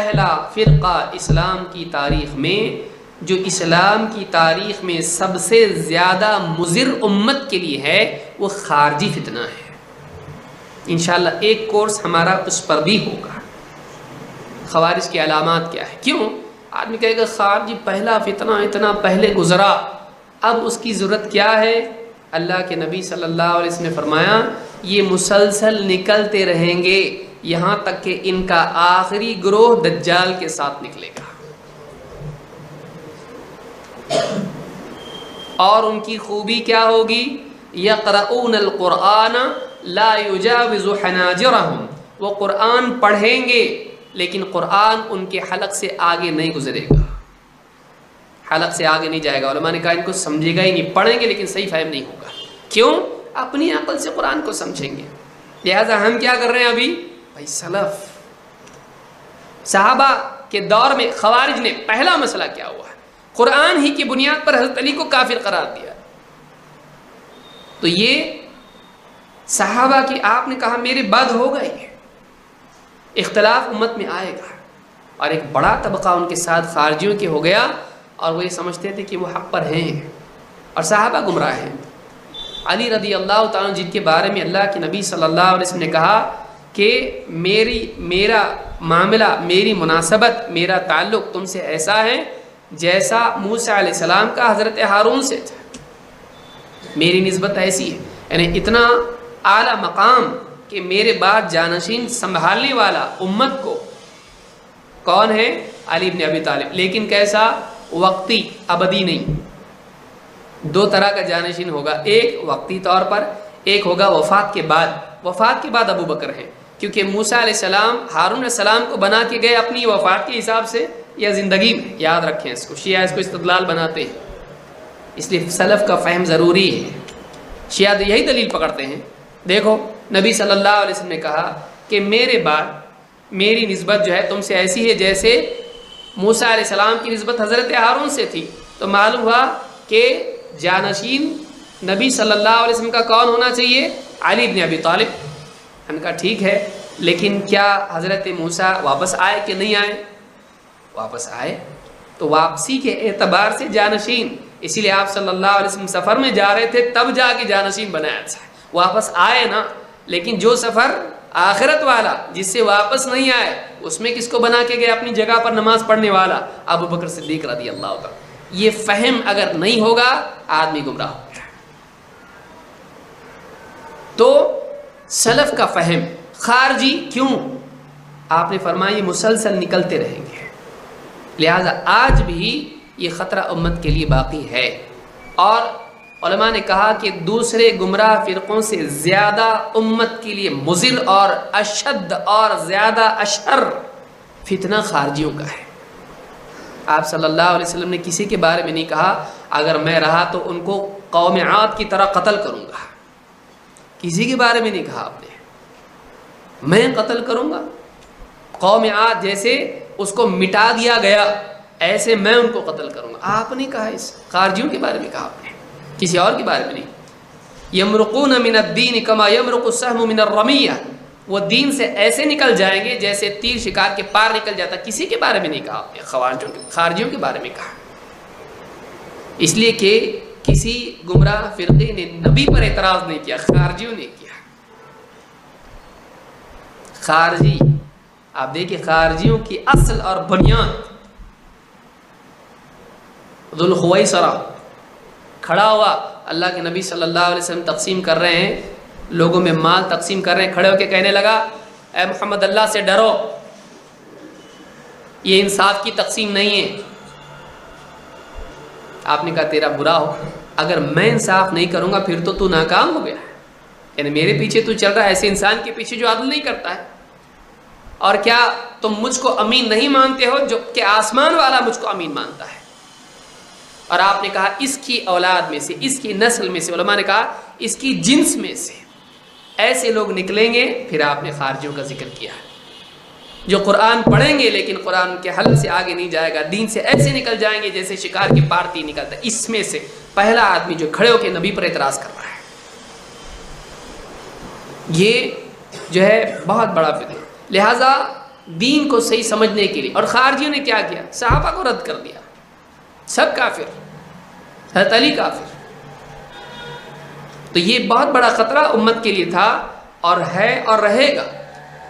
پہلا فرقہ اسلام کی تاریخ میں، جو اسلام کی تاریخ میں سب سے زیادہ مضر امت کے لیے ہے، وہ خارجی فتنہ ہے۔ انشاءاللہ ایک کورس ہمارا اس پر بھی ہوگا۔ خوارج کی علامات کیا ہے کیوں؟ آدمی کہے گا، خارجی پہلا فتنہ اتنا پہلے گزرا۔ اب اس کی ضرورت کیا ہے؟ اللہ کے نبی صلی اللہ علیہ وسلم نے فرمایا، یہ مسلسل نکلتے رہیں گے۔ یہاں تک کہ ان کا آخری گروہ دجال کے ساتھ نکلے گا۔ اور ان کی خوبی کیا ہوگی؟ یقرؤون القرآن لا يجاوز حناجرهم وہ قرآن پڑھیں گے، لیکن قرآن ان کے حلق سے آگے نہیں گزرے گا۔ حلق سے آگے نہیں جائے گا۔ علماء نے کہا ان کو سمجھے گا ہی نہیں، پڑھیں گے، لیکن صحیح فہم نہیں ہوگا۔ کیوں؟ اپنی عقل سے قرآن کو سمجھیں گے۔ لہٰذا ہم کیا کر رہے ہیں ابھی؟ بھائی سلف۔ صحابہ کے دور میں خوارج نے پہلا مسئلہ کیا ہوا ہے؟ قرآن ہی کی بنیاد پر حضرت علی کو کافر قرار دیا۔ تو یہ صحابہ کی آپ نے کہا میرے بعد ہو گئے اختلاف امت میں آئے گا۔ اور ایک بڑا طبقہ ان کے ساتھ خارجیوں کے ہو گیا اور وہ یہ سمجھتے تھے کہ وہ حق پر ہیں۔ اور صحابہ گمراہ ہیں۔ علی رضی اللہ تعالیٰ جن کے بارے میں اللہ کے نبی صلی اللہ علیہ وسلم نے کہا کہ میری، میرا معاملہ، میری مناسبت، میرا تعلق تم سے ایسا ہے جیسا موسیٰ علیہ السلام کا حضرت ہارون سے تھا۔ میری نسبت ایسی ہے۔ یعنی اتنا اعلیٰ مقام کہ میرے بعد جانشین سنبھالنے والا امت کو کون ہے؟ علی بن ابی طالب۔ لیکن کیسا؟ وقتی، ابدی نہیں۔ دو طرح کا جانشین ہوگا۔ ایک وقتی طور پر، ایک ہوگا وفات کے بعد۔ وفات کے بعد ابو بکر ہے کیونکہ موسیٰ علیہ السلام، ہارون علیہ السلام کو بنا کے گئے اپنی وفات کے حساب سے یا زندگی میں، یاد رکھیں اس کو، شیعہ اس کو استدلال بناتے ہیں۔ اس لیے سلف کا فہم ضروری ہے۔ شیعہ یہی دلیل پکڑتے ہیں۔ دیکھو، نبی صلی اللہ علیہ وسلم نے کہا کہ میرے بعد میری نسبت جو ہے تم سے ایسی ہے جیسے موسیٰ علیہ السلام کی نسبت حضرت ہارون سے تھی۔ تو معلوم ہوا کہ جانشین نبی صلی اللہ علیہ وسلم کا کون ہونا چاہیے؟ علی بن ابی طالب۔ ہم کہا ٹھیک ہے، لیکن کیا حضرت موسیٰ واپس آئے کہ نہیں آئے؟ واپس آئے تو واپسی کے اعتبار سے جانشین، اسی لیے آپ صلی اللہ علیہ وسلم سفر میں جا رہے تھے، تب جا کے جانشین بنایا تھا۔ واپس آئے نا، لیکن جو سفر آخرت والا، جس سے واپس نہیں آئے، اس میں کس کو بنا کے گئے اپنی جگہ پر نماز پڑھنے والا؟ ابو بکر صدیق رضی اللہ تعالیٰ یہ فہم اگر نہیں ہوگا، آدمی گمراہ ہو تو سلف کا فہم خارجی کیوں؟ آپ نے فرمایا یہ مسلسل نکلتے رہیں گے۔ لہذا آج بھی یہ خطرہ امت کے لیے باقی ہے۔ اور علماء نے کہا کہ دوسرے گمراہ فرقوں سے زیادہ امت کے لیے مضر اور اشد اور زیادہ اشر فتنہ خارجیوں کا ہے۔ آپ صلی اللہ علیہ وسلم نے کسی کے بارے میں نہیں کہا، اگر میں رہا تو ان کو قوم عاد کی طرح قتل کروں گا۔ کسی کے بارے میں نہیں کہا آپ نے۔ میں قتل کروں گا۔ قوم عاد جیسے اس کو مٹا دیا گیا، ایسے میں ان کو قتل کروں گا۔ آپ نے کہا اس خارجیوں کے بارے میں کہا آپ نے، کسی اور کے بارے میں نہیں۔ یمرقون من الدین کما یمرق السهم من الرمیہ۔ وہ دین سے ایسے نکل جائیں گے جیسے تیر شکار کے پار نکل جاتا۔ کسی کے بارے میں نہیں کہا آپ نے، خوارجوں کے خارجیوں کے بارے میں کہا۔ اس لیے کہ کسی گمراہ فرقے نے نبی پر اعتراض نہیں کیا، خارجیوں نے کیا۔ خارجی، آپ دیکھیں خارجیوں کی اصل اور بنیاد۔ ذوالخوئی سرا کھڑا ہوا، اللہ کے نبی صلی اللہ علیہ وسلم تقسیم کر رہے ہیں، لوگوں میں مال تقسیم کر رہے ہیں، کھڑے ہو کے کہنے لگا، اے محمد اللہ سے ڈرو۔ یہ انصاف کی تقسیم نہیں ہے۔ آپ نے کہا، تیرا برا ہو. اگر میں انصاف نہیں کروں گا، پھر تو تو ناکام ہو گیا یعنی میرے پیچھے تو چل رہا ہے ایسے انسان کے پیچھے جو عدل نہیں کرتا ہے۔ اور کیا تم مجھ کو امین نہیں مانتے ہو جو کہ آسمان والا مجھ کو امین مانتا ہے؟ اور آپ نے کہا، اس کی اولاد میں سے، اس کی نسل میں سے، علماء نے کہا، اس کی جنس میں سے۔ ایسے لوگ نکلیں گے، پھر آپ نے خارجیوں کا ذکر کیا ہے۔ جو قرآن پڑھیں گے لیکن قرآن کے حل سے آگے نہیں جائے گا، دین سے ایسے نکل جائیں گے جیسے شکار کی پارتی نکلتا ہے۔ اس میں سے پہلا آدمی جو کھڑے ہو کے نبی پر اعتراض کر رہا ہے۔ یہ جو ہے بہت بڑا فکر۔ لہٰذا دین کو صحیح سمجھنے کے لیے اور خارجیوں نے کیا کیا؟ صحابہ کو رد کر دیا۔ سب کافر۔ حضرت علی کافر۔ تو یہ بہت بڑا خطرہ امت کے لیے تھا اور ہے اور رہے گا۔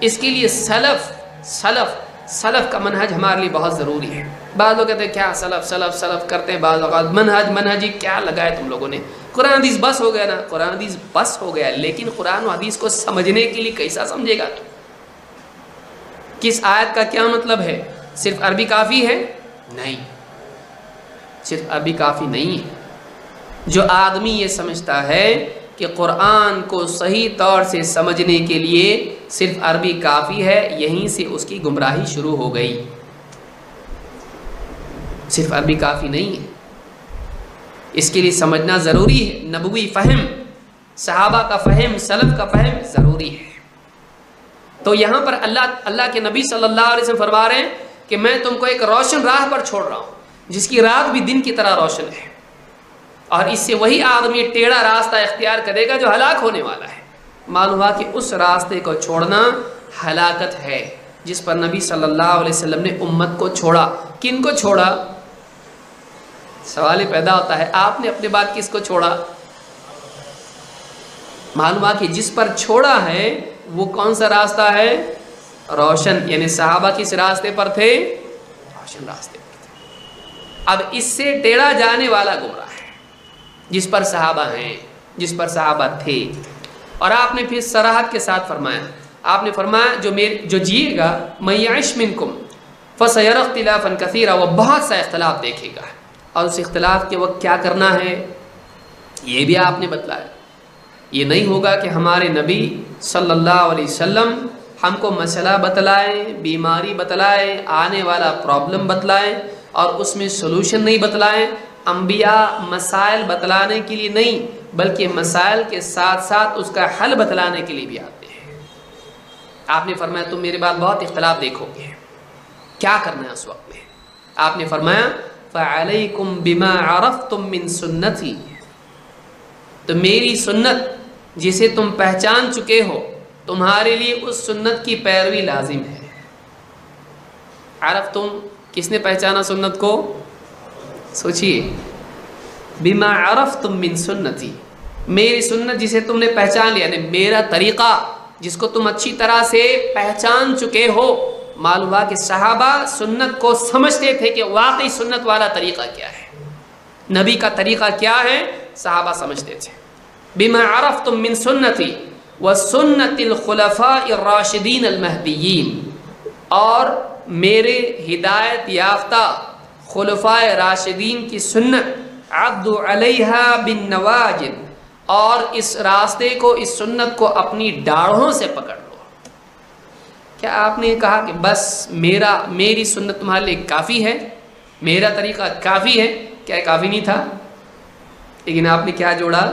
اس کے لیے سلف سلف سلف کا منہج ہمارے لیے بہت ضروری ہے۔ بعض لوگ کہتے ہیں، کیا سلف سلف سلف کرتے ہیں؟ بعض اوقات، منہج، منہجی کیا لگائے تم لوگوں نے؟ قرآن حدیث بس ہو گیا نا، قرآن حدیث بس ہو گیا، لیکن قرآن و حدیث کو سمجھنے کے لیے کیسا سمجھے گا؟ تو کس آیت کا کیا مطلب ہے؟ صرف عربی کافی ہے؟ نہیں۔ صرف عربی کافی نہیں ہے۔ جو آدمی یہ سمجھتا ہے کہ قرآن کو صحیح طور سے سمجھنے کے لیے صرف عربی کافی ہے، یہیں سے اس کی گمراہی شروع ہو گئی۔ صرف عربی کافی نہیں ہے۔ اس کے لیے سمجھنا ضروری ہے۔ نبوی فہم، صحابہ کا فہم، سلف کا فہم ضروری ہے۔ تو یہاں پر اللہ اللہ کے نبی صلی اللہ علیہ وسلم فرما رہے ہیں کہ میں تم کو ایک روشن راہ پر چھوڑ رہا ہوں، جس کی رات بھی دن کی طرح روشن ہے۔ اور اس سے وہی آدمی ٹیڑھا راستہ اختیار کرے گا جو ہلاک ہونے والا ہے۔ معلوم ہوا کہ اس راستے کو چھوڑنا ہلاکت ہے، جس پر نبی صلی اللہ علیہ وسلم نے امت کو چھوڑا۔ کن کو چھوڑا؟ سوال پیدا ہوتا ہے، آپ نے اپنے بات کس کو چھوڑا؟ معلوم ہوا کہ جس پر چھوڑا ہے، وہ کون سا راستہ ہے؟ روشن یعنی صحابہ کس راستے پر تھے؟ روشن راستے پر تھے۔ اب اس سے ٹیڑھا جانے والا گمراہ جس پر صحابہ ہیں، جس پر صحابہ تھے۔ اور آپ نے پھر سراحت کے ساتھ فرمایا۔ آپ نے فرمایا، جو میرے، جو جیے گا میش منکم فسیر اختلاف کثیرہ وہ بہت سا اختلاف دیکھے گا۔ اور اس اختلاف کے وقت کیا کرنا ہے؟ یہ بھی آپ نے بتلایا۔ یہ نہیں ہوگا کہ ہمارے نبی صلی اللہ علیہ وسلم ہم کو مسئلہ بتلائیں بیماری بتلائیں آنے والا پرابلم بتلائیں اور اس میں سلوشن نہیں بتلائیں انبیاء مسائل بتلانے کے لیے نہیں، بلکہ مسائل کے ساتھ ساتھ اس کا حل بتلانے کے لیے بھی آتے ہیں۔ آپ نے فرمایا، تم میرے بعد بہت اختلاف دیکھو گے۔ کیا کرنا ہے اس وقت میں؟ آپ نے فرمایا فعلیکم بما عرفتم من سنتی تو میری سنت جسے تم پہچان چکے ہو، تمہارے لیے اس سنت کی پیروی لازم ہے۔ عرف تم کس نے پہچانا سنت کو؟ سوچئے۔ بما عرفتم من سنتی میری سنت جسے تم نے پہچان لیا یعنی میرا طریقہ، جس کو تم اچھی طرح سے پہچان چکے ہو، معلوم ہوا کہ صحابہ سنت کو سمجھتے تھے کہ واقعی سنت والا طریقہ کیا ہے۔ نبی کا طریقہ کیا ہے، صحابہ سمجھتے تھے۔ بما عرفتم من سنتی و سنت الخلفاء الراشدین المہدیین اور میرے ہدایت یافتہ خلفاء راشدین کی سنت عبد علیہ بن نواجد اور اس راستے کو، اس سنت کو اپنی ڈاڑھوں سے پکڑ لو۔ کیا آپ نے کہا کہ بس میرا، میری سنت تمہارے لیے کافی ہے؟ میرا طریقہ کافی ہے؟ کیا کافی نہیں تھا؟ لیکن آپ نے کیا جوڑا؟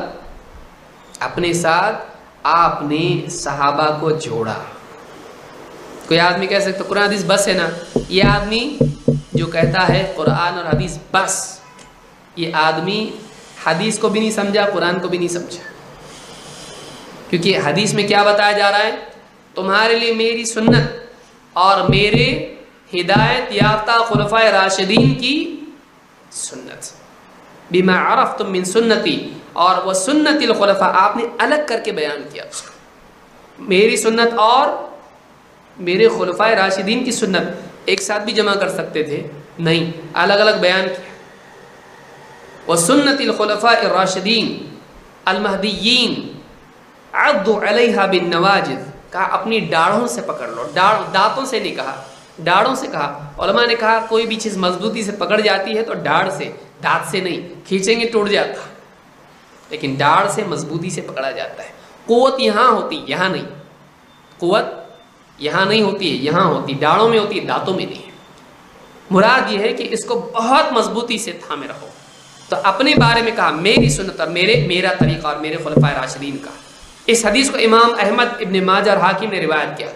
اپنے ساتھ آپ نے صحابہ کو جوڑا۔ کوئی آدمی کہہ سکتا قرآن حدیث بس ہے نا؟ یہ آدمی جو کہتا ہے قرآن اور حدیث، بس، یہ آدمی حدیث کو بھی نہیں سمجھا، قرآن کو بھی نہیں سمجھا۔ کیونکہ حدیث میں کیا بتایا جا رہا ہے؟ تمہارے لیے میری سنت اور میرے ہدایت یافتہ خلفۂ راشدین کی سنت۔ بما عرفتم من سنتی، اور وہ سنت الخلفاء، آپ نے الگ کر کے بیان کیا۔ اس کو میری سنت اور میرے خلفۂ راشدین کی سنت۔ ایک ساتھ بھی جمع کر سکتے تھے؟ نہیں۔ الگ الگ بیان کیا۔ وہ سنت الخلفاء الراشدین المہدیین عبد علیہ بن نواجد کہا، اپنی ڈاڑھوں سے پکڑ لو۔ دانتوں سے نہیں کہا ڈاڑھوں سے کہا۔ علماء نے کہا، کوئی بھی چیز مضبوطی سے پکڑ جاتی ہے تو ڈاڑھ سے، دانت سے نہیں۔ کھینچیں گے، ٹوٹ جاتا۔ لیکن ڈاڑھ سے مضبوطی سے پکڑا جاتا ہے۔ قوت یہاں ہوتی، یہاں نہیں۔ قوت یہاں نہیں ہوتی ہے یہاں ہوتی ڈاڑھوں میں ہوتی ہے دانتوں میں نہیں۔ مراد یہ ہے کہ اس کو بہت مضبوطی سے تھامے رہو۔ تو اپنے بارے میں کہا، میری سنت اور میرے، میرا طریقہ اور میرے خلفۂ راشدین کا۔ اس حدیث کو امام احمد ابن ماجہ اور حاکم نے روایت کیا۔